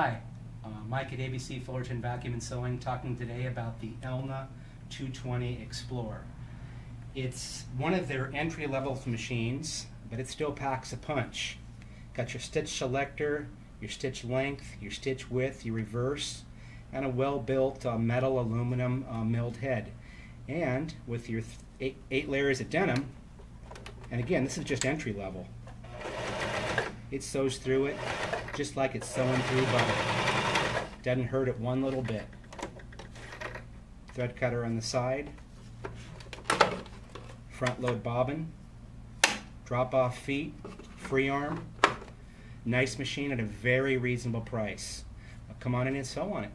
Hi, uh, Mike at ABC Fullerton Vacuum and Sewing talking today about the Elna 220 Explorer. It's one of their entry level machines, but it still packs a punch. Got your stitch selector, your stitch length, your stitch width, your reverse, and a well built uh, metal aluminum uh, milled head. And with your eight, eight layers of denim, and again, this is just entry level. It sews through it just like it's sewing through butter. Doesn't hurt it one little bit. Thread cutter on the side. Front load bobbin. Drop off feet. Free arm. Nice machine at a very reasonable price. Come on in and sew on it.